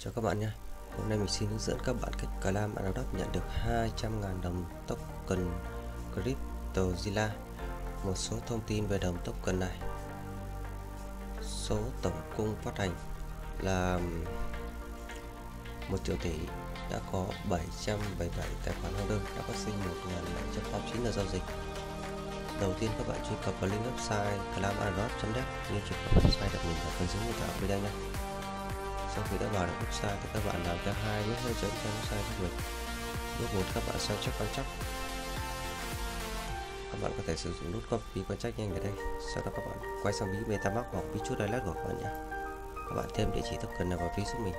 Chào các bạn nhé Hôm nay mình xin hướng dẫn các bạn cách Clam Adopt nhận được 200.000 đồng token CryptoZilla Một số thông tin về đồng token này. Số tổng cung phát hành là một triệu tỷ, đã có 777 tài khoản order đã phát sinh 1.789 là giao dịch. Đầu tiên các bạn truy cập vào link website clamadopt.net như truy cập website được mình ở phần dưới mô tả video nhé sau khi đã vào được website thì các bạn làm theo hai bước hướng dẫn trên website của mình bước một các bạn sao chép quan trắc các bạn có thể sử dụng nút copy quan trắc nhanh ở đây. Sau đó các bạn quay sang ví metamask hoặc ví chút direct của các bạn nhé. Các bạn thêm địa chỉ token nào vào ví giúp mình.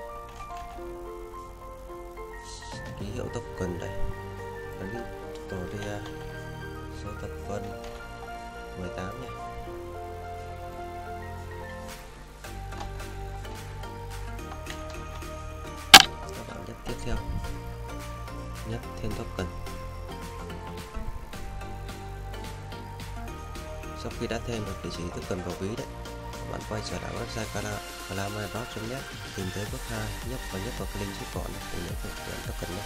Ký hiệu token đây. Victoria à. số tập phân 18 nhất tiếp theo. Nhấp thêm token. Sau khi đã thêm được địa chỉ token vào ví đấy bạn quay trở lại website calamairock.net tìm tới bước 2 nhấp và nhấp vào cái link rút gọn để nhận thực hiện token nhé.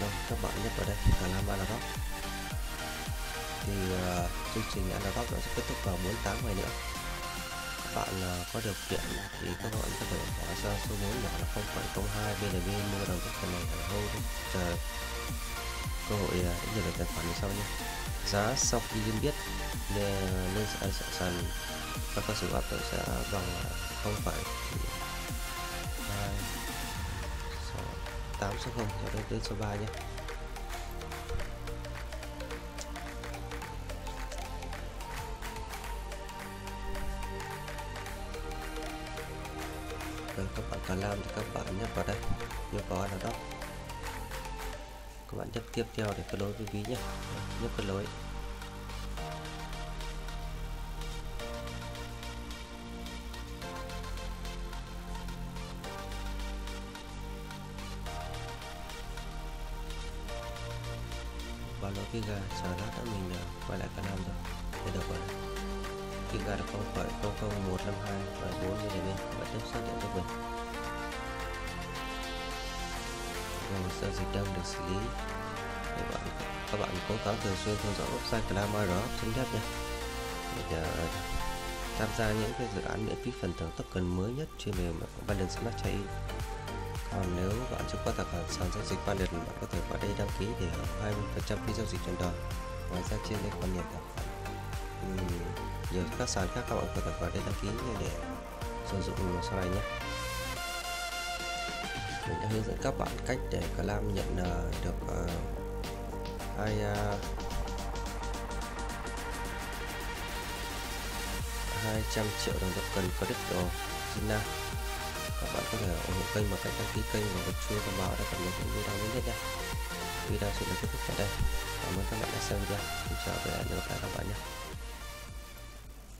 Rồi các bạn nhấp vào đây calamairock thì uh, chương trình Analog nó sẽ kết thúc vào 48 ngày nữa bạn ờ, có điều kiện thì các bạn có thể bỏ ra số vốn nhỏ là 0.02 BNB mua đầu đồng token này ở hold chờ cơ hội uh, nhận được tài khoản như sau nhé. Giá sau khi niêm biết lên, sàn sàn các cơ sở hoạt động sẽ bằng 0, hai tám số không cho đến, đến số 3 nhé. Rồi các bạn cần làm thì các bạn nhấp vào đây. Nhấp vào là đó các bạn nhấp tiếp theo để kết nối với ví nhé. Nhấp kết nối và lỗi cái gà sờ lát nữa mình à, quay lại cả năm rồi để được rồi cái gà là 0.00152 và 4 mm bạn tiếp xác nhận được mình rồi giao dịch đang được xử lý? Các bạn các bạn cố gắng thường xuyên theo dõi website clamr.net nhé. Để uh, ờ, tham gia những cái dự án miễn phí phần thưởng token mới nhất trên về Binance Smart Chain còn nếu bạn chưa có tài khoản sàn giao dịch Binance bạn có thể vào đây đăng ký để hưởng 20% phí giao dịch trọn đời. Ngoài ra trên đây còn nhiều tài khoản nhiều các sàn khác các bạn có thể vào để đăng ký để sử dụng sau này nhé. Mình đã hướng dẫn các bạn cách để Clam nhận à, được uh, hai à, uh, 200 triệu đồng token crypto Gina các bạn có thể ủng hộ kênh bằng cách đăng ký kênh và bật chuông thông báo để cập nhật những video mới nhất nhé. Video sẽ được kết thúc tại đây. Cảm ơn các bạn đã xem video. Xin chào và hẹn gặp lại các bạn nhé.